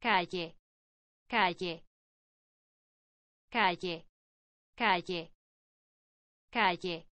calle, calle, calle, calle, calle,